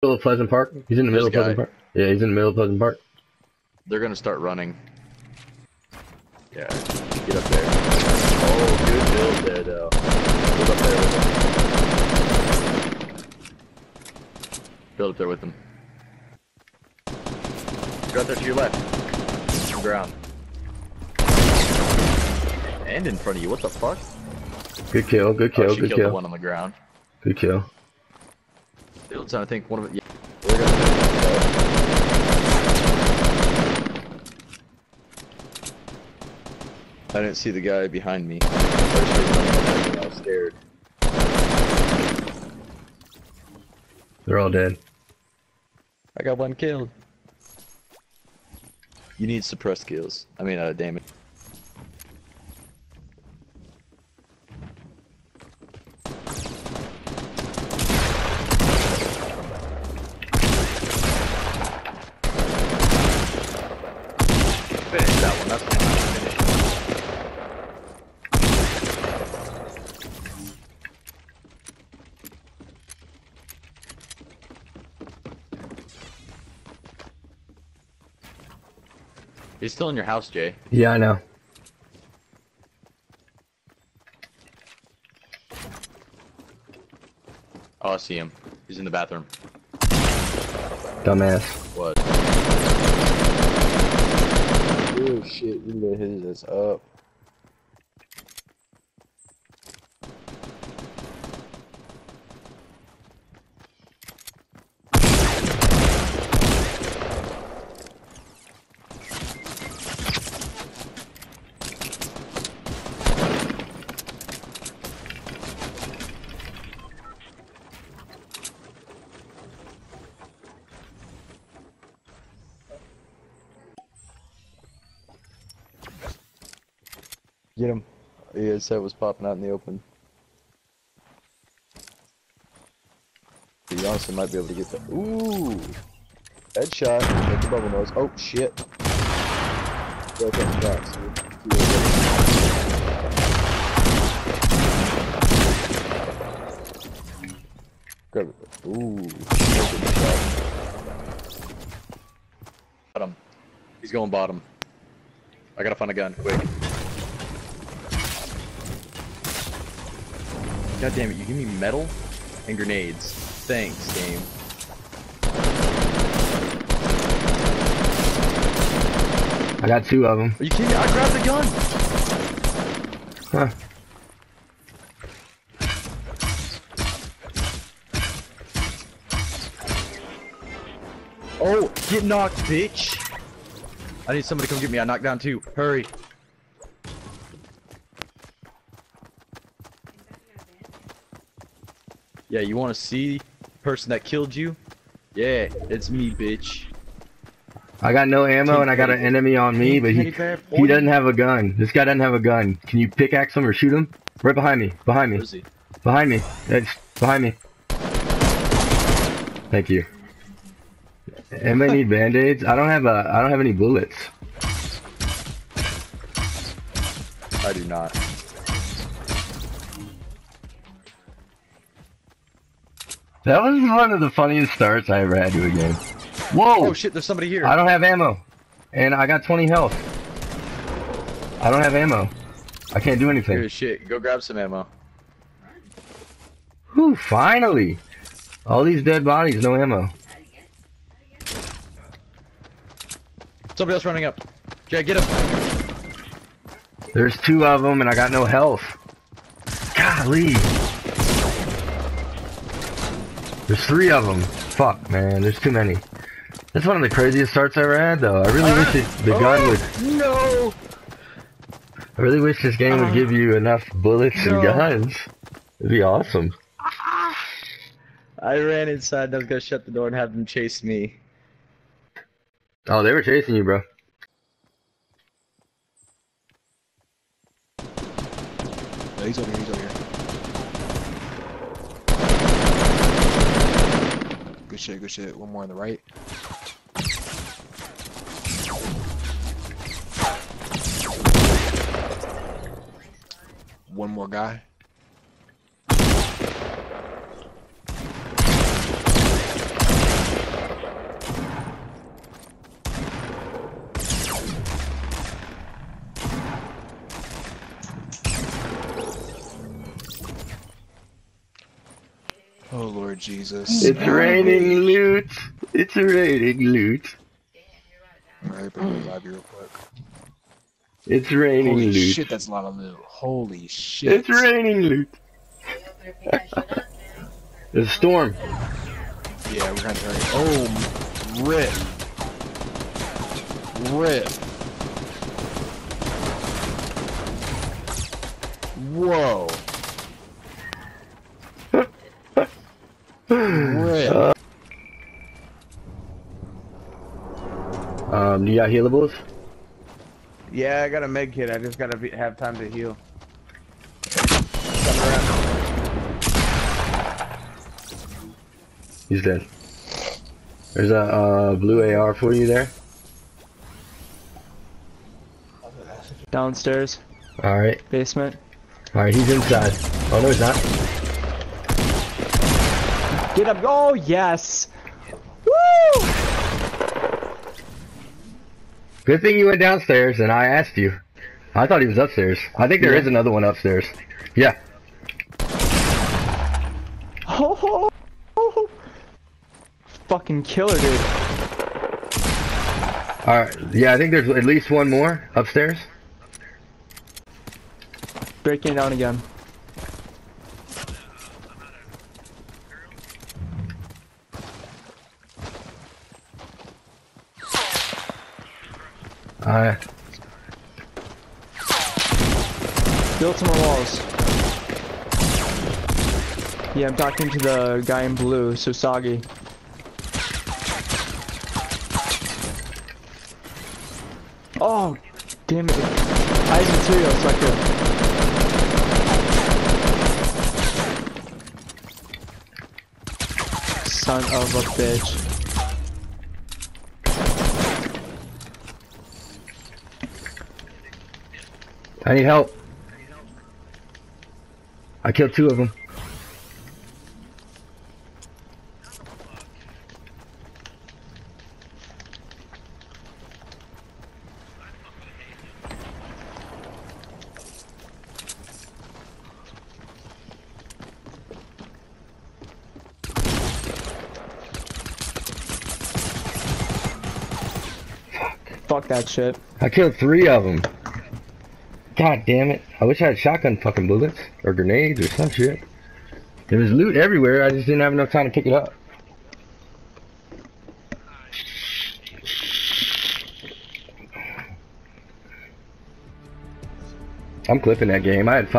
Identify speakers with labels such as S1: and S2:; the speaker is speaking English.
S1: Middle of Pleasant Park. He's in the middle of Pleasant
S2: guy.
S1: Park. Yeah, he's in the middle of Pleasant Park.
S2: They're gonna start running. Yeah, get up there. Oh, good build there, though. Build up there with him. Build up there with him. Go out there to your left. On ground. And in front of you. What the fuck?
S1: Good kill. Good kill.
S2: oh, she
S1: good
S2: killed the
S1: kill.
S2: one on the ground.
S1: Good kill.
S2: Build's I think one of it. Yeah. I didn't see the guy behind me. I was scared.
S1: They're all dead.
S2: I got one killed. You need suppressed kills. I mean, uh, damage. That's the one I finished. He's still in your house, Jay.
S1: Yeah, I know.
S2: Oh, I see him. He's in the bathroom.
S1: Dumbass.
S2: What? Oh shit, you lit his ass up. Get him. His head was popping out in the open. He honestly might be able to get that. Ooh! Headshot. Make the bubble nose. Oh, shit. Ahead and back, Grab it. Ooh. Got him. He's going bottom. I gotta find a gun, quick. God damn it, you give me metal and grenades. Thanks, game.
S1: I got two of them.
S2: Are you kidding me? I grabbed the gun!
S1: Huh.
S2: Oh, get knocked, bitch! I need somebody to come get me. I knocked down two. Hurry. Yeah, you want to see the person that killed you? Yeah, it's me, bitch.
S1: I got no ammo and I got an enemy on me, but he he doesn't have a gun. This guy doesn't have a gun. Can you pickaxe him or shoot him? Right behind me. Behind me.
S2: Where is he?
S1: Behind me. Behind me. Thank you. Anybody need band-aids? I don't have a I don't have any bullets.
S2: I do not.
S1: That was one of the funniest starts I ever had to a game. Whoa!
S2: Oh shit, there's somebody here.
S1: I don't have ammo. And I got 20 health. I don't have ammo. I can't do anything.
S2: shit. Go grab some ammo.
S1: Whew, finally! All these dead bodies, no ammo.
S2: Somebody else running up. Jay, get him.
S1: There's two of them and I got no health. Golly! There's three of them. Fuck, man. There's too many. That's one of the craziest starts I ever had, though. I really wish it, the gun would.
S2: No!
S1: I really wish this game would give you enough bullets
S2: No.
S1: and guns. It'd be awesome.
S2: I ran inside and I was gonna shut the door and have them chase me.
S1: Oh, they were chasing you, bro.
S3: No, he's over here, he's over here. Good shit, good shit. One more on the right. One more guy. Jesus.
S1: It's raining loot. It's raining loot.
S3: Alright, bring me live real quick.
S1: It's raining loot.
S3: Holy
S1: loot.
S3: shit, that's a lot of loot. Holy shit.
S1: It's raining loot. There's a storm.
S3: Yeah, we're gonna try. Oh, rip. Rip. Whoa. Rip.
S1: Um, do you got healables?
S4: Yeah, I got a med kit. I just gotta be, have time to heal.
S1: He's dead. There's a uh, blue AR for you there.
S5: Downstairs,
S1: Alright.
S5: basement.
S1: Alright, he's inside. Oh, no, he's not.
S5: Get up! Oh yes! Woo!
S1: Good thing you went downstairs and I asked you. I thought he was upstairs. I think there is
S5: Yeah.
S1: another one upstairs. Yeah.
S5: Oh, oh, oh. Fucking killer, dude.
S1: Alright. Yeah, I think there's at least one more upstairs.
S5: Breaking it down again.
S1: Alright.
S5: Build some more walls. Yeah, I'm talking to the guy in blue, Susagi. Oh, damn it. I have material, so I could. Son of a bitch.
S1: I need help. I killed two of them.
S5: Fuck that shit.
S1: I killed three of them. God damn it. I wish I had shotgun fucking bullets or grenades or some shit. There was loot everywhere. I just didn't have enough time to pick it up. I'm clipping that game. I had five.